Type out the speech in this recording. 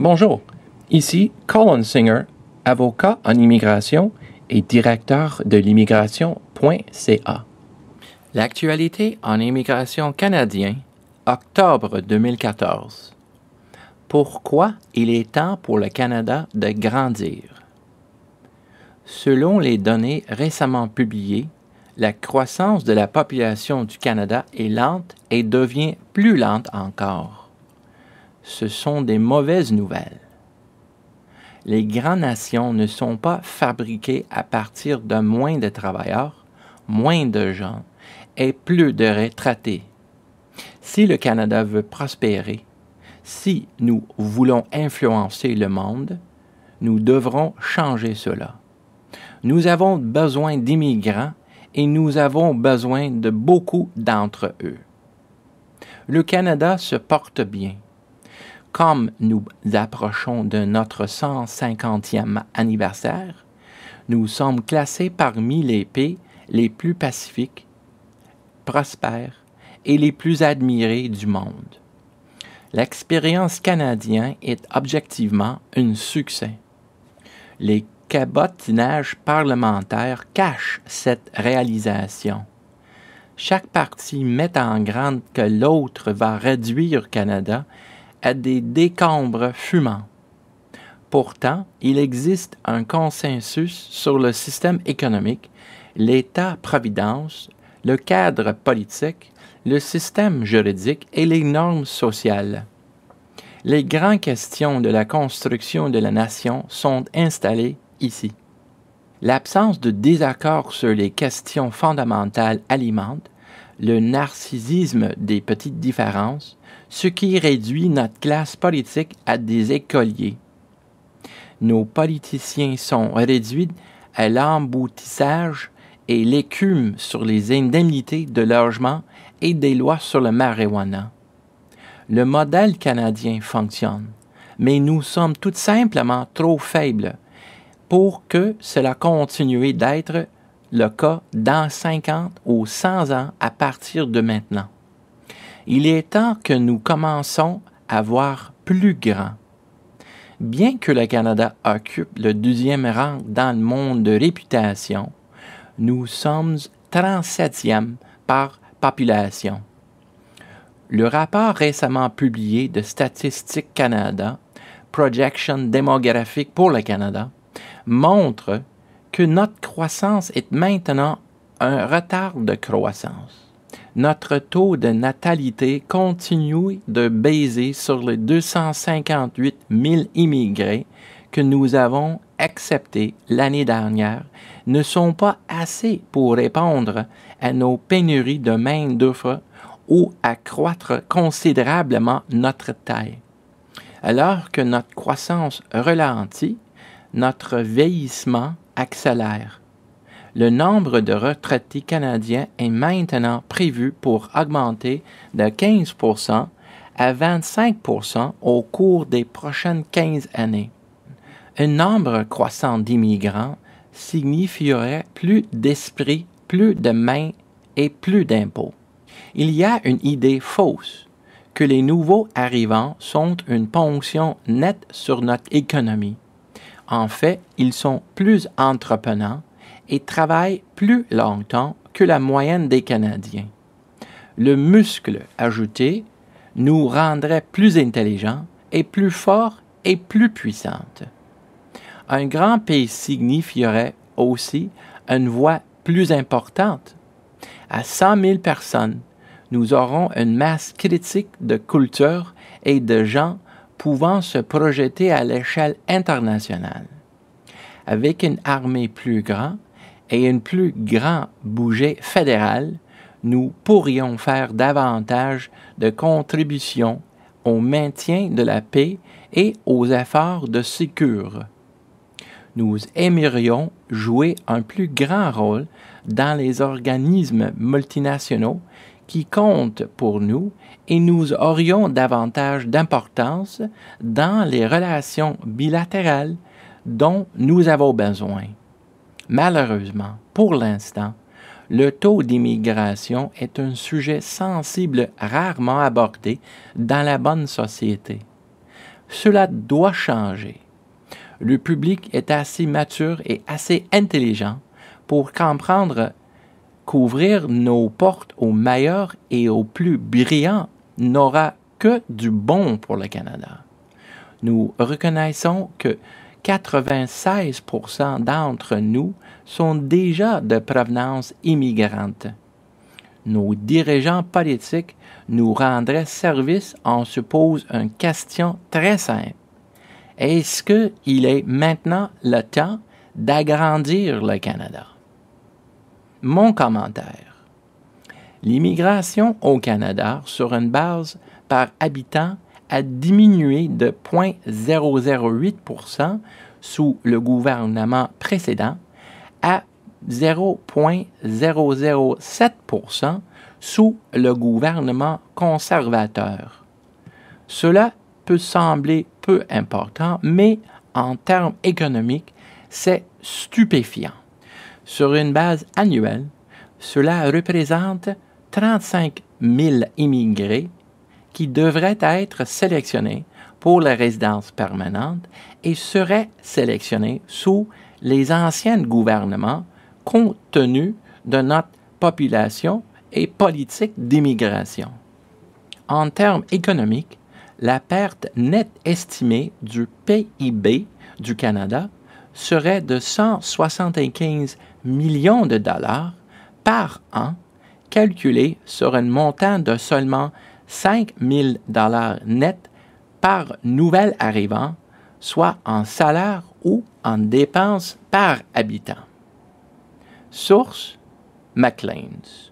Bonjour, ici Colin Singer, avocat en immigration et directeur de l'immigration.ca. L'actualité en immigration canadien, octobre 2014. Pourquoi il est temps pour le Canada de grandir? Selon les données récemment publiées, la croissance de la population du Canada est lente et devient plus lente encore. Ce sont des mauvaises nouvelles. Les grandes nations ne sont pas fabriquées à partir de moins de travailleurs, moins de gens et plus de retraités. Si le Canada veut prospérer, si nous voulons influencer le monde, nous devrons changer cela. Nous avons besoin d'immigrants et nous avons besoin de beaucoup d'entre eux. Le Canada se porte bien. Comme nous approchons de notre 150e anniversaire, nous sommes classés parmi les pays les plus pacifiques, prospères et les plus admirés du monde. L'expérience canadienne est objectivement un succès. Les cabotinages parlementaires cachent cette réalisation. Chaque parti met en garde que l'autre va réduire Canada à des décombres fumants. Pourtant, il existe un consensus sur le système économique, l'État-providence, le cadre politique, le système juridique et les normes sociales. Les grandes questions de la construction de la nation sont installées ici. L'absence de désaccord sur les questions fondamentales alimente le narcissisme des petites différences, ce qui réduit notre classe politique à des écoliers. Nos politiciens sont réduits à l'emboutissage et l'écume sur les indemnités de logement et des lois sur le marijuana. Le modèle canadien fonctionne, mais nous sommes tout simplement trop faibles pour que cela continue d'être le cas dans 50 ou 100 ans à partir de maintenant. Il est temps que nous commençons à voir plus grand. Bien que le Canada occupe le deuxième rang dans le monde de réputation, nous sommes 37e par population. Le rapport récemment publié de Statistique Canada, Projection démographique pour le Canada, montre que notre croissance est maintenant un retard de croissance. Notre taux de natalité continue de baiser sur les 258 000 immigrés que nous avons acceptés l'année dernière ne sont pas assez pour répondre à nos pénuries de main-d'œuvre ou accroître considérablement notre taille. Alors que notre croissance ralentit, notre vieillissement accélère. Le nombre de retraités canadiens est maintenant prévu pour augmenter de 15% à 25% au cours des prochaines 15 années. Un nombre croissant d'immigrants signifierait plus d'esprit, plus de mains et plus d'impôts. Il y a une idée fausse que les nouveaux arrivants sont une ponction nette sur notre économie. En fait, ils sont plus entreprenants et travaillent plus longtemps que la moyenne des Canadiens. Le muscle ajouté nous rendrait plus intelligents et plus forts et plus puissantes. Un grand pays signifierait aussi une voix plus importante. À 100 000 personnes, nous aurons une masse critique de culture et de gens pouvant se projeter à l'échelle internationale. Avec une armée plus grande et un plus grand budget fédéral, nous pourrions faire davantage de contributions au maintien de la paix et aux efforts de sécurité. Nous aimerions jouer un plus grand rôle dans les organismes multinationaux qui compte pour nous et nous aurions davantage d'importance dans les relations bilatérales dont nous avons besoin. Malheureusement, pour l'instant, le taux d'immigration est un sujet sensible rarement abordé dans la bonne société. Cela doit changer. Le public est assez mature et assez intelligent pour comprendre qu'ouvrir nos portes aux meilleurs et aux plus brillants n'aura que du bon pour le Canada. Nous reconnaissons que 96% d'entre nous sont déjà de provenance immigrante. Nos dirigeants politiques nous rendraient service en se pose une question très simple. Est-ce qu'il est maintenant le temps d'agrandir le Canada? Mon commentaire. L'immigration au Canada sur une base par habitant a diminué de 0,008% sous le gouvernement précédent à 0,007% sous le gouvernement conservateur. Cela peut sembler peu important, mais en termes économiques, c'est stupéfiant. Sur une base annuelle, cela représente 35 000 immigrés qui devraient être sélectionnés pour la résidence permanente et seraient sélectionnés sous les anciens gouvernements compte tenu de notre population et politique d'immigration. En termes économiques, la perte nette estimée du PIB du Canada serait de 175 millions de dollars par an, calculé sur un montant de seulement 5 000 dollars net par nouvel arrivant, soit en salaire ou en dépenses par habitant. Source McLean's.